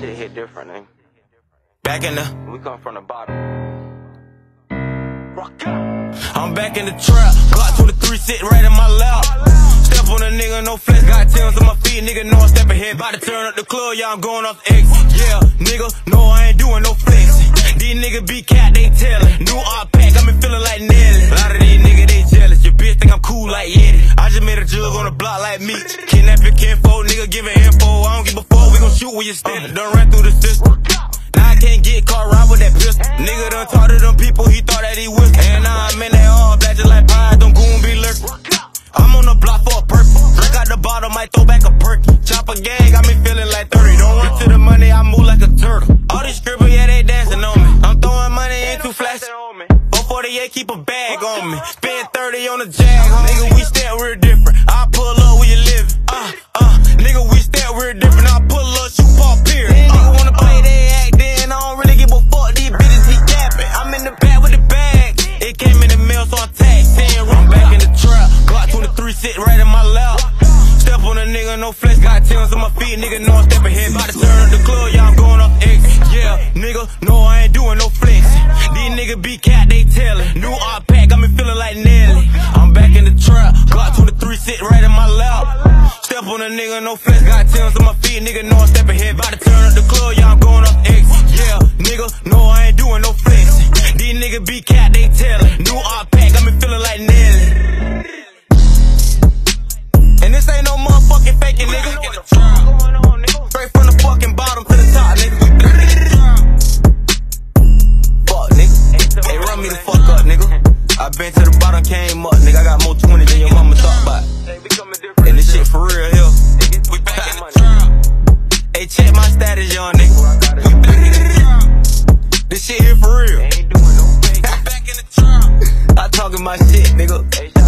shit hit different, nigga. Back in the, We come from the bottom. Rock up. I'm back in the trap. Glock 23 sit right in my lap. Step on a nigga, no flex. Got tens on my feet, nigga. Know I'm stepping ahead. About to turn up the club, yeah, I'm going off X. Yeah, nigga, no, I ain't doing no flexing. These niggas be cat, they tellin'. New art pack, got me feeling like Nelly. A lot of these niggas, they jealous. Your bitch think I'm cool like Yeti. I just made a jug on the block like me. Kidnapping kinfolk, nigga giving info. I don't give a fuck, gon' shoot when you standing. Done ran through the system. Now I can't get caught right with that pistol. Nigga done talk to them people, he thought that he was. And now I'm in that all black just like pies, them goon be lurking. I'm on the block for a purpose. Drink out the bottle, might throw back a perk. Chop a gang, got me feeling like 30. Don't run to the money, I move like a turtle. All these scribble, yeah, they dancing on me. I'm throwing money, ain't too flashy. 448, keep a bag on me. Spend 30 on the jag, nigga, we step pull up, shoot pop here. Nigga wanna play, uh. they act, then I don't really give a fuck. These bitches be capping. I'm in the back with the bag. It came in the mail, so I tagged. Saying run back in the trap. Glock 23 sit right in my lap. Step on a nigga, no flex. Got tens on my feet, nigga, no I'm stepping ahead. About to turn up the club, yeah, I'm going off X. Yeah, nigga, no, I ain't doing no flexing. These niggas be cat, they tellin'. New art pack, got me feeling like Nelly. I'm back in the trap. Glock 23 sit right in my lap. On a nigga, no flex. Got tens on my feet, nigga, know I'm stepping ahead. About to turn up the club, I'm going off X. Yeah, nigga, no, I ain't doing no flexing. These niggas be cat, they tellin'. New art pack, got me feeling like Nelly. And this ain't no motherfucking faking, nigga. Straight from the fucking bottom to the top, nigga. Fuck, nigga. Hey, run me the fuck up, nigga. I been to the bottom, came check my status, young nigga. We back in the trap. This shit here for real. Ain't doing no fake. Back in the trap. I talking my shit.